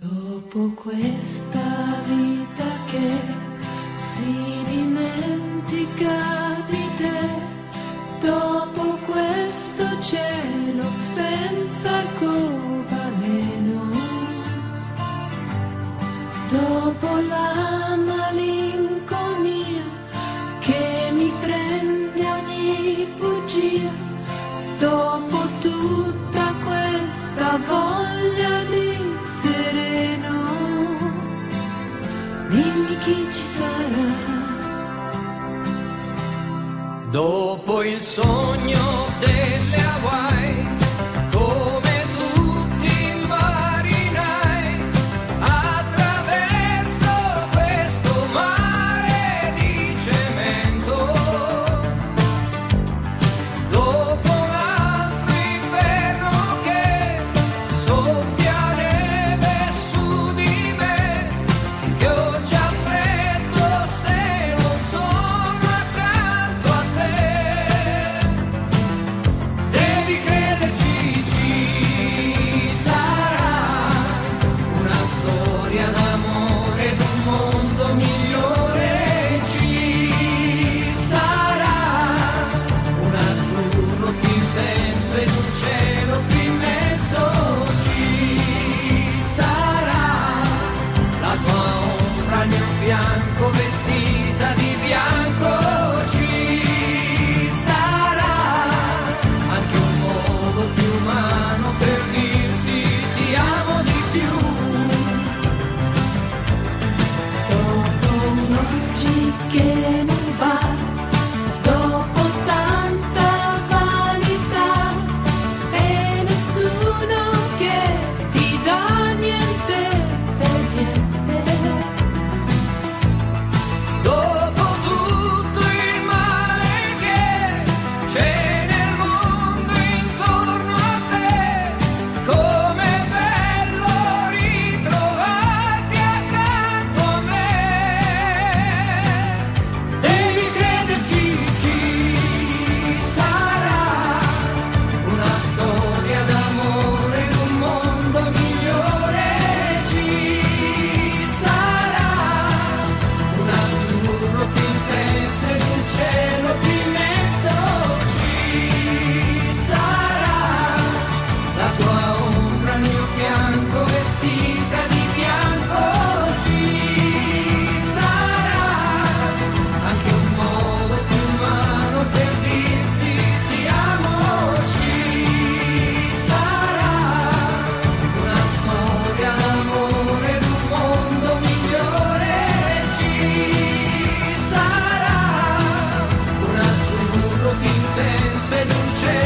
Dopo questa vita che si dimentica di te, dopo questo cielo senza arcobaleno, dopo la malinconia che mi prende ogni bugia, dopo tutta questa voglia di chi ci sarà. Dopo il sogno del te seduce